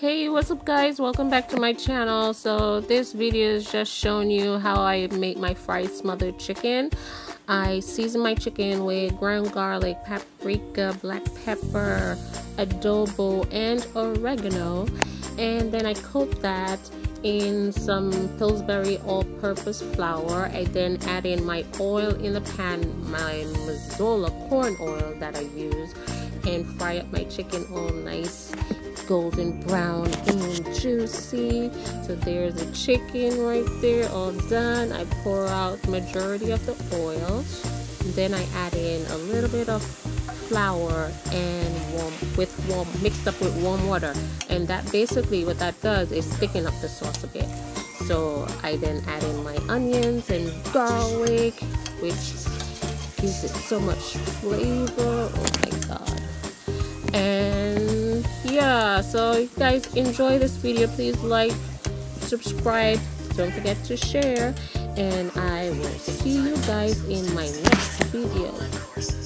hey what's up guys? Welcome back to my channel. So this video is just showing you how I make my fried smothered chicken. I season my chicken with ground garlic paprika black pepper adobo and oregano. And then I coat that in some Pillsbury all-purpose flour. I then add in my oil in the pan, my Mazola corn oil that I use, and fry up my chicken all nice golden brown and juicy. So there's the chicken right there all done. I pour out majority of the oil. Then I add in a little bit of flour and warm with warm mixed up with warm water and that basically what that does is thicken up the sauce a bit so I then add in my onions and garlic which gives it so much flavor oh my god and so if you guys enjoy this video please like subscribe don't forget to share and I will see you guys in my next video